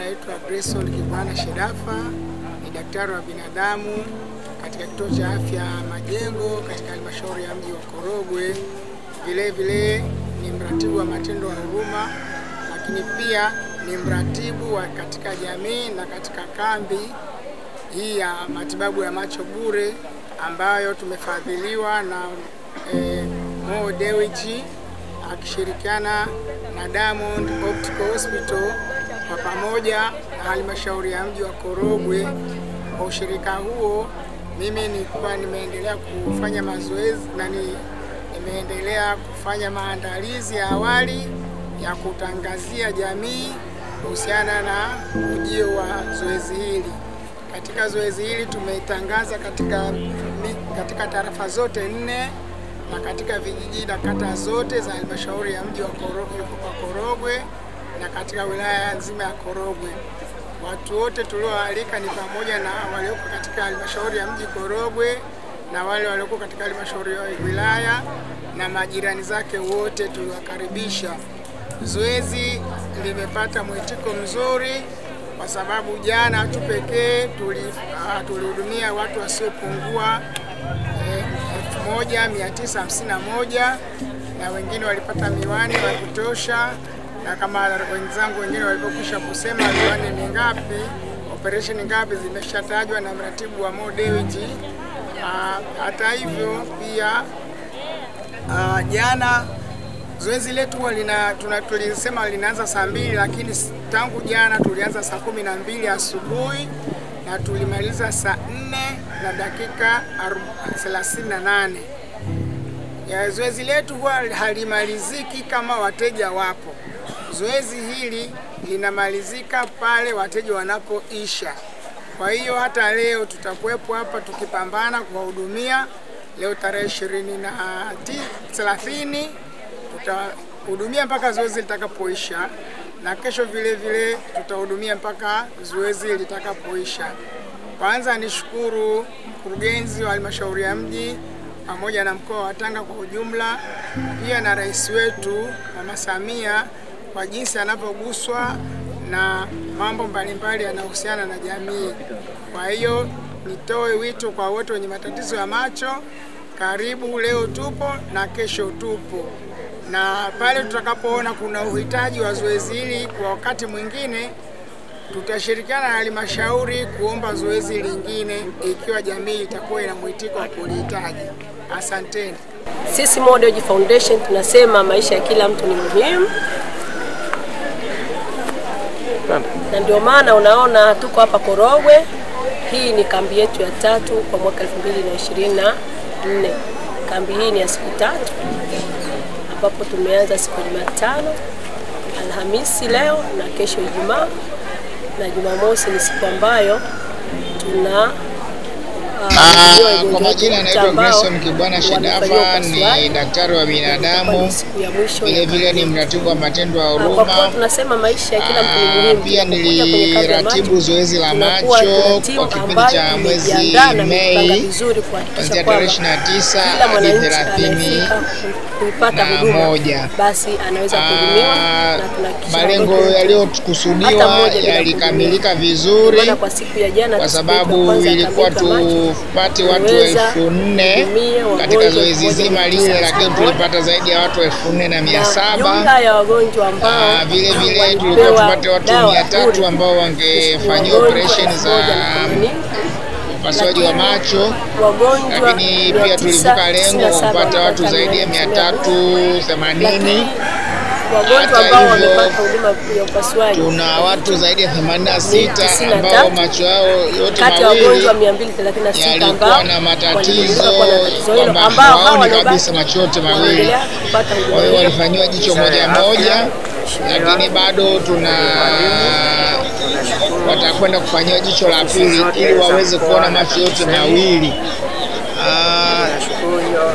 majina naitwa Grayson Kibwana Shedafa, ni daktari wa binadamu katika kituo cha afya Majengo katika halmashauri ya mji wa Korogwe. Vile vile ni mratibu wa matendo ya huruma, lakini pia ni mratibu wa katika jamii na katika kambi hii ya matibabu ya macho bure ambayo tumefadhiliwa na eh, Mo Dewji akishirikiana na Diamond Optical Hospital kwa pamoja na halmashauri ya mji wa Korogwe. Kwa ushirika huo, mimi nilikuwa nimeendelea kufanya mazoezi na ni- nimeendelea kufanya maandalizi ya awali ya kutangazia jamii kuhusiana na ujio wa zoezi hili. Katika zoezi hili tumeitangaza katika, katika tarafa zote nne na katika vijiji na kata zote za halmashauri ya mji wa Korogwe, wa Korogwe na katika wilaya nzima ya Korogwe. Watu wote tulioalika ni pamoja na walioko katika halmashauri ya mji Korogwe na wale walioko katika halmashauri ya wilaya na majirani zake wote tuliwakaribisha. Zoezi limepata mwitiko mzuri kwa sababu jana tu pekee tulihudumia uh, watu wasiopungua eh, 1951 na wengine walipata miwani ya kutosha, na kama wenzangu wengine walivyokwisha kusema viwanja ni ngapi, operesheni ngapi zimeshatajwa na mratibu wa Mo Dewji. Ah, Hata hivyo pia Ah, jana zoezi letu huwa lina tuna- tulisema linaanza saa mbili lakini tangu jana tulianza saa kumi na mbili asubuhi na tulimaliza saa nne na dakika aru- thelathini na nane. Ya zoezi letu huwa halimaliziki kama wateja wapo. Zoezi hili linamalizika pale wateja wanapoisha. Kwa hiyo hata leo tutakuwepo hapa tukipambana kuwahudumia. Leo tarehe ishirini na thelathini tutahudumia mpaka zoezi litakapoisha, na kesho vile vile tutahudumia mpaka zoezi litakapoisha. Kwanza nishukuru mkurugenzi wa halmashauri ya mji pamoja na mkoa wa Tanga kwa ujumla, pia na rais wetu Mama Samia kwa jinsi anavyoguswa na mambo mbalimbali yanayohusiana na jamii. Kwa hiyo nitoe wito kwa wote wenye matatizo ya macho, karibu, leo tupo na kesho tupo, na pale tutakapoona kuna uhitaji wa zoezi hili kwa wakati mwingine tutashirikiana na halmashauri kuomba zoezi lingine ikiwa jamii itakuwa ina mwitiko wa kulihitaji. Asanteni. Sisi Modewji Foundation tunasema maisha ya kila mtu ni muhimu, na ndio maana unaona tuko hapa Korogwe. Hii ni kambi yetu ya tatu kwa mwaka 2024. Kambi hii ni ya siku tatu, ambapo tumeanza siku ya Jumatano, Alhamisi leo na kesho Ijumaa, na Jumamosi ni siku ambayo tuna Ah, kwa majina anaitwa Grayson Kibwana Shidafa, ni daktari wa binadamu, vilevile vile ni mratibu wa matendo ya huruma. tunasema maisha ya kila mtu ni Ah, muhimu. Pia niliratibu zoezi la macho kwa kipindi cha mwezi na Mei kuanzia tarehe tarehe 29 kila hadi thelathini 30 anayefika kuipata na moja. basi anaweza kuhudumiwa Ah, na tunahakikisha malengo yaliyokusudiwa yalikamilika vizuri kwa sababu ilikuwa macho, tupate watu elfu nne katika zoezi zima lile, lakini tulipata zaidi ya watu elfu nne na mia saba. Ah, vile vile tulikuwa tupate watu mia tatu ambao wangefanyia wangefanyiwa operesheni za upasuaji wa macho, lakini pia tulivuka lengo kupata watu zaidi ya mia tatu themanini. Wagonjwa Hata ambao hivyo, wamepata huduma ya upasuaji Tuna watu zaidi ya 86 93 ambao macho yao yote kati ya wagonjwa 236 ambao na matatizo ambao hawaoni kabisa macho yote mawili. Kwa hiyo hiyo. walifanyiwa jicho moja moja, lakini bado tuna watakwenda kufanyiwa jicho la pili ili waweze kuona macho yote mawili. Ah,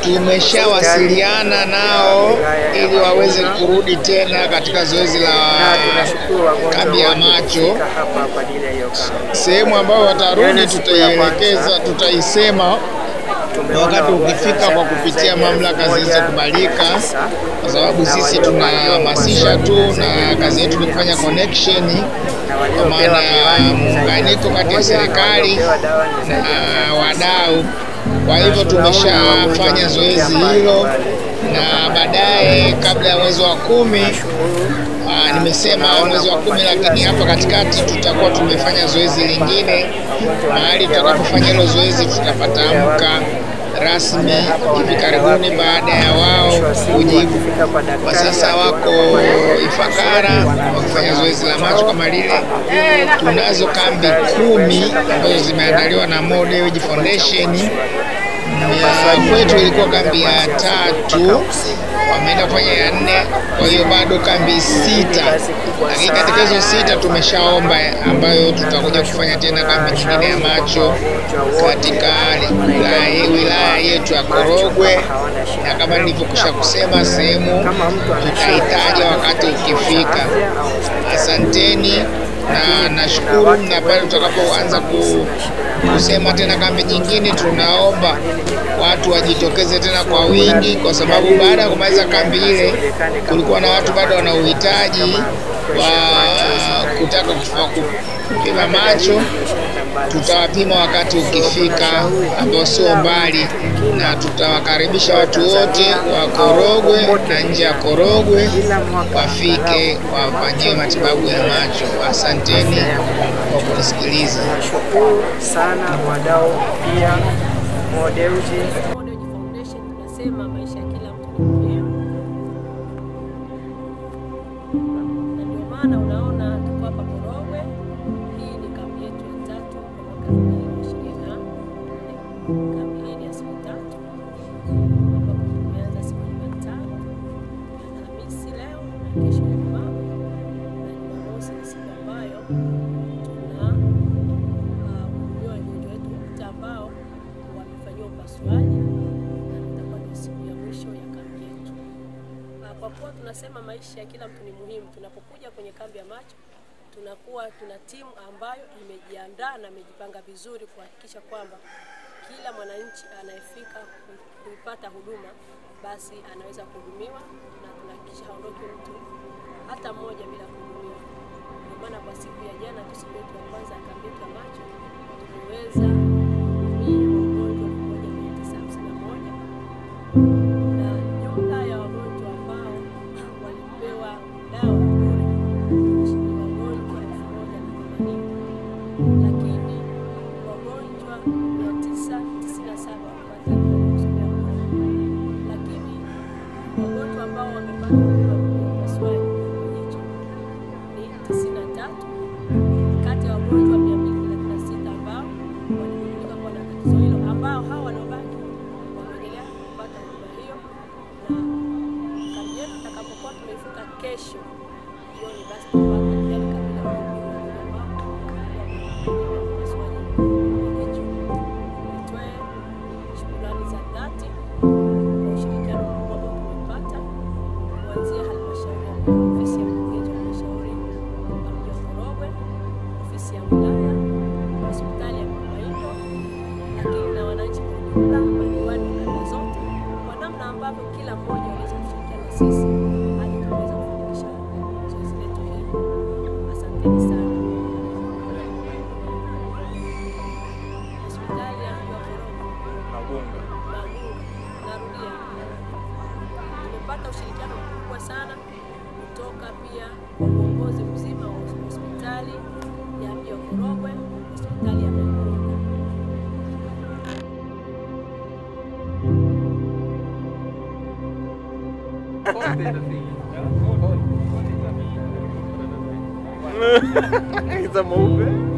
tumeshawasiliana nao ili waweze kurudi tena katika zoezi la kambi ya macho. Sehemu ambayo watarudi tutaielekeza, tutaisema wakati ukifika kwa kupitia mamlaka zilizokubalika, kwa sababu sisi tunahamasisha tu na kazi yetu ni kufanya connection, kwa maana ya muunganiko kati ya serikali na wadau. Kwa hivyo tumeshafanya zoezi hilo na baadaye kabla ya mwezi wa kumi Aa, nimesema mwezi wa kumi, lakini hapa katikati tutakuwa tumefanya zoezi lingine. Mahali tutakapofanya hilo zoezi tutapatamka rasmi hivi karibuni, baada ya wao kujibu. Kwa sasa wako Ifakara wakifanya zoezi la macho kama lile. Tunazo kambi kumi ambazo zimeandaliwa na Mo Dewji Foundation. Kwetu ilikuwa kambi ya tatu. Wameenda kufanya ya nne, kwa hiyo bado kambi sita, lakini katika hizo sita tumeshaomba ambayo tutakuja kufanya tena kambi nyingine ya macho katika wilaya wilaya yetu ya Korogwe, na kama nilivyokwisha kusema, sehemu tutahitaja wakati ukifika. Asanteni na nashukuru, na pale tutakapoanza ku, kusema tena kambi nyingine, tunaomba watu wajitokeze tena kwa wingi, kwa sababu baada ya kumaliza kambi ile kulikuwa na watu bado wana uhitaji wa kutaka kupima macho. Tutawapima wakati ukifika, ambao sio mbali, na tutawakaribisha watu wote wa Korogwe na nje ya Korogwe wafike wafanyiwe matibabu ya macho. Asanteni kwa kunisikiliza. Nashukuru sana wadau pia Mo tunasema maisha ya kila mtu ni muhimu, tunapokuja kwenye kambi ya macho tunakuwa tuna timu ambayo imejiandaa na imejipanga vizuri kuhakikisha kwamba kila mwananchi anayefika kuipata huduma basi anaweza kuhudumiwa na tunahakikisha haondoki mtu hata mmoja bila kuhudumiwa. Ndio maana kwa siku ya jana siku yetu ya kwanza ya kambi yetu ya macho, tumeweza kuhudumia ambavyo kila mmoja aliweza kushirikiana na sisi hadi tukaweza kufanikisha zoezi letu hili. Asanteni sana. Hospitali ya mji wa Korogwe Magunga, narudia, tumepata ushirikiano mkubwa sana kutoka pia kwa uongozi mzima wa hospitali ya mji wa Korogwe, He's a movie.